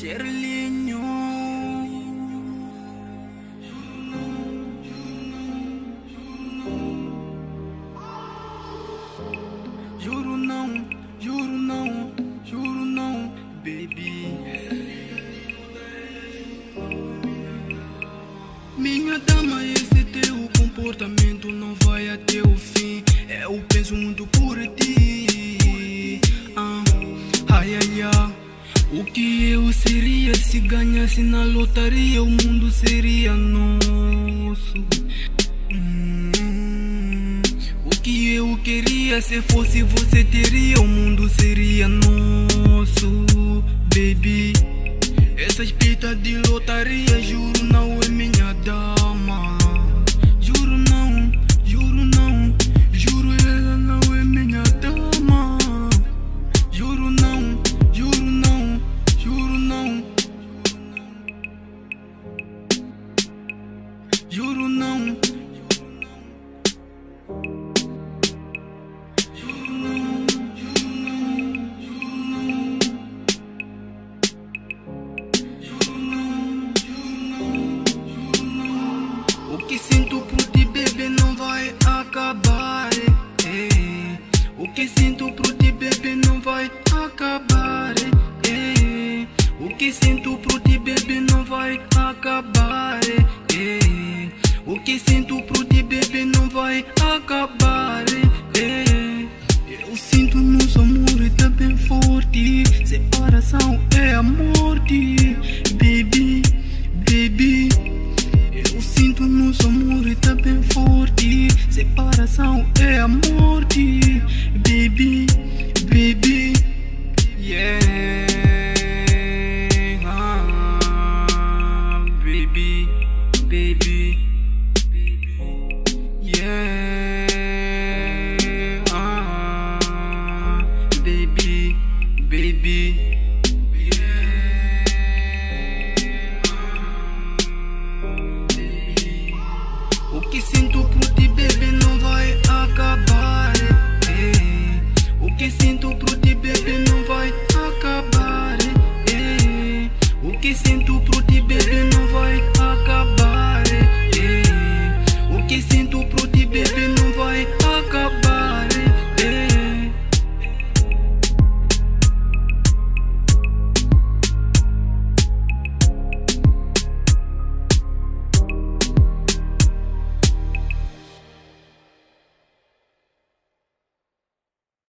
Sherlinho. Juro não, juro não, juro não, baby. Minha dama, esse teu comportamento não vai até o fim. Eu penso muito por ti. Ah, ai, ai, ai. O que eu seria se ganhasse na lotaria? O mundo seria nosso. Hum, o que eu queria se fosse você teria? O mundo seria nosso, juro não. O que sinto por ti, bebê, não vai acabar. eh, eh. O que sinto por ti, bebê, não vai acabar. eh, eh. O que sinto acabar. eh. Eu sinto nosso amor tá bem forte. Separação é a morte, baby, baby. Eu sinto nosso amor tá bem forte. Separação é a morte, baby, baby. Yeah, ah, baby, baby. O que sinto por ti, bebê, não vai acabar. É. O que sinto por ti, bebê, não vai acabar. É. O que sinto por ti, bebê, não